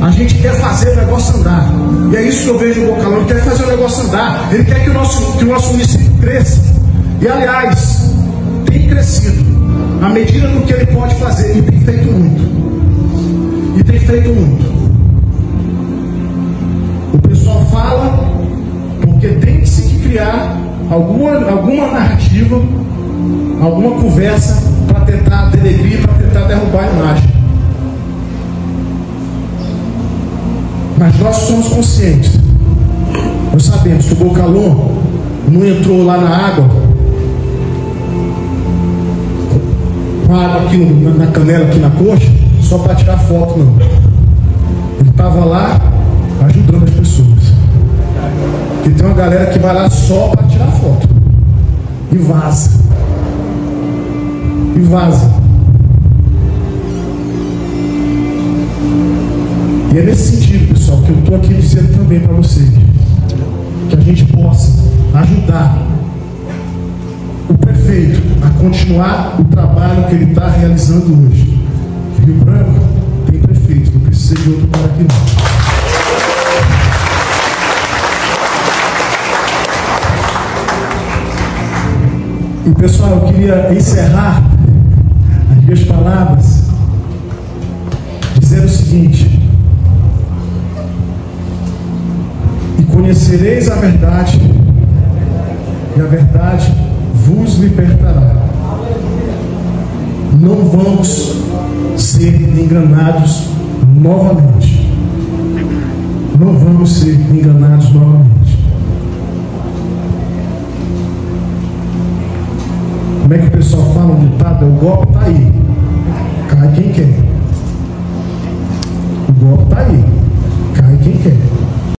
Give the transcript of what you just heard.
A gente quer fazer o negócio andar. E é isso que eu vejo no Bocalão. Ele quer fazer o negócio andar. Ele quer que o nosso, que o nosso município cresça. E aliás, tem crescido. Na medida do que ele pode fazer. E tem feito muito. E tem feito muito. O pessoal fala porque tem-se que criar alguma, alguma narrativa, alguma conversa para tentar denegrir, para tentar derrubar a imagem. Mas nós somos conscientes. Nós sabemos que o Bocalon não entrou lá na água com a água aqui na canela, aqui na coxa, só para tirar foto, não. Ele estava lá ajudando as pessoas. Porque tem uma galera que vai lá só para tirar foto. E vaza. E vaza. E é nesse sentido, pessoal, que eu estou aqui dizendo também para vocês. Que a gente possa ajudar o prefeito a continuar o trabalho que ele está realizando hoje. Rio Branco tem prefeito, não precisa de outro cara aqui não. E pessoal, eu queria encerrar as minhas palavras dizendo o seguinte: E conhecereis a verdade, e a verdade vos libertará. Não vamos ser enganados novamente. Não vamos ser enganados novamente. Como é que o pessoal fala no ditado? O golpe está aí. Cai quem quer. O golpe está aí.